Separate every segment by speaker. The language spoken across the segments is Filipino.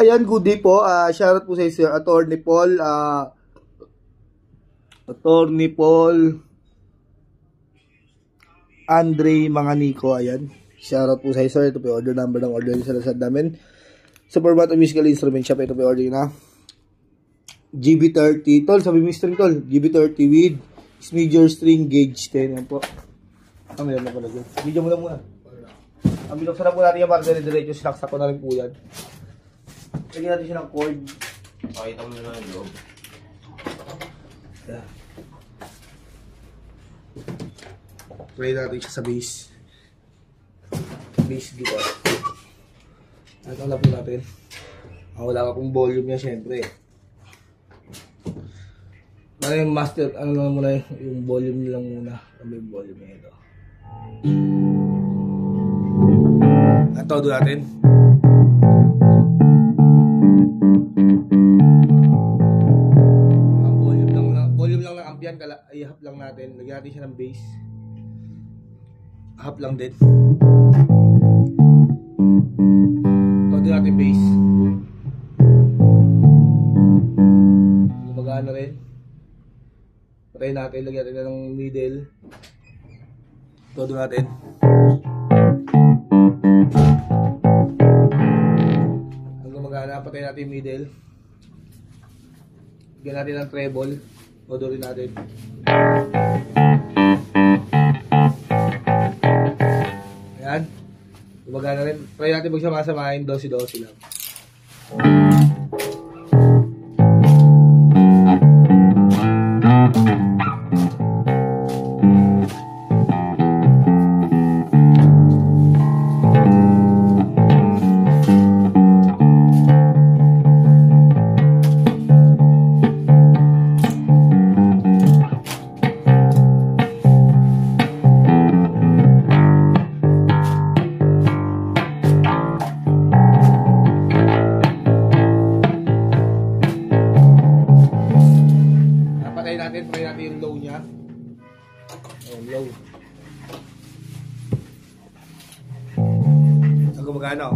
Speaker 1: Ayan, good day po. Uh, shoutout po sa Sir Attorney Paul. Uh, Attorney Paul Andre Manganico. Ayan. Shoutout po sa Sir. Ito po order number ng order sa lasad namin. Sa format of musical instrument shop. Ito po order na. GB30. Tol, sabi mo string tol. GB30 with major string gauge 10. Yan po. Ang meron na pala dyan. Video mo na muna. Ang binuksan na po natin yung para dire-diretso. Sinaksak ko na rin po yan. Lagyan natin siya ng cord.
Speaker 2: Pakita mo na lang yung loob.
Speaker 1: Yeah. Natin siya sa bass. Bass guitar. At wala po natin. Ah, wala ka pong volume niya syempre. Ano yung master, ano lang muna yung, yung volume niya lang muna. Ano yung volume niya ito. Todo natin. Ihap lang natin. Lagyan natin siya ng bass. Hap lang din. Todo natin bass. Gumagana rin. Patayin natin, lagyan natin ng middle. Todo natin. Ang gumagana, patayin natin middle. Lagyan natin ng treble. Todo rin natin. Ayan. Gumagana rin. Try natin magsama-samahin. Dosi-dosi lang. Try natin yung low niya. Ayan, low. Ang gumagana,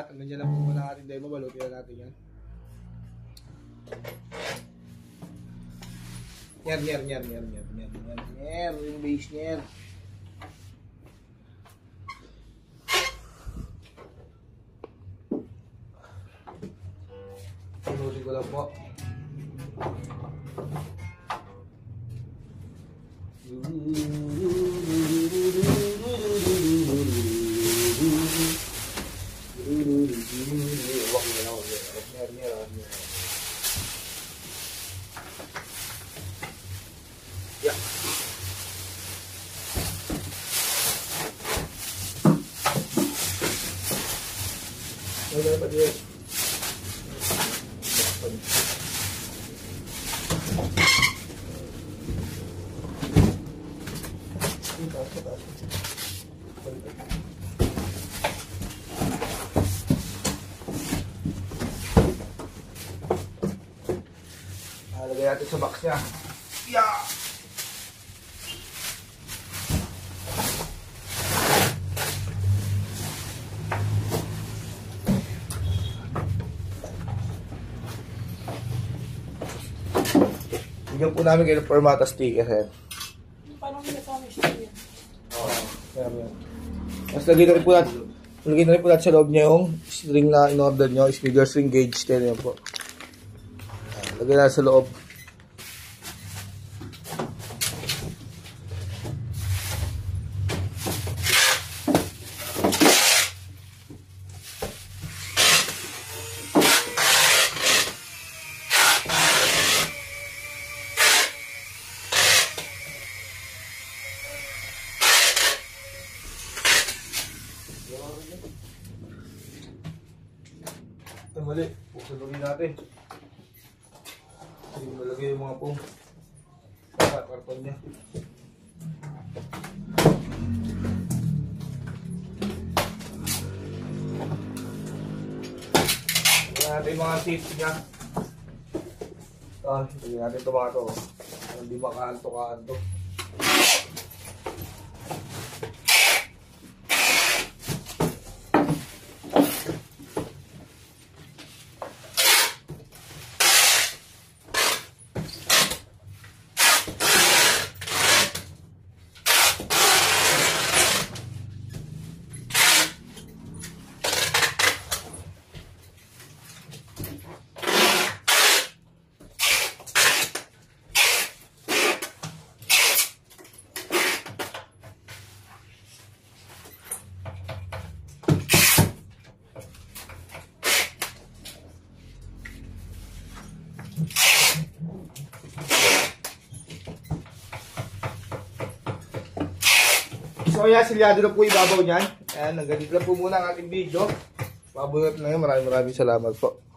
Speaker 1: lahat. Hanggang dyan lang po muna natin demo. Balutin na natin yan. Nyer, nyer, nyer, nyer, nyer, nyer, nyer, nyer, yung base nyer. Pinutin ko lang po. Huwag mo na, huwag mo na. Nyer, nyer, nyer. Yeah. Wala pa din. Ah, lagay natin sa box niya. Yeah! Bigyan po namin kayo ng Permata sticker head.
Speaker 3: Paano nila sa amin yan?
Speaker 1: Oo. Yan. Tapos lagyan na rin po natin, lagyan na rin po natin sa loob niya yung string na in-order nyo, is bigger string gauge 10 yan po. Lagyan natin sa loob. Mali. Buksan ulit natin. Hindi mo nalagay yung mga pong. Sa karton niya. Tingnan natin mga seats niya. Ah, tingnan natin ito mga to. Hindi makaanto-kanto. Yan, silyado na po yung babaw niyan. Ayan, hanggang dito lang po muna ang ating video. Babunot lang yun. Maraming maraming salamat po.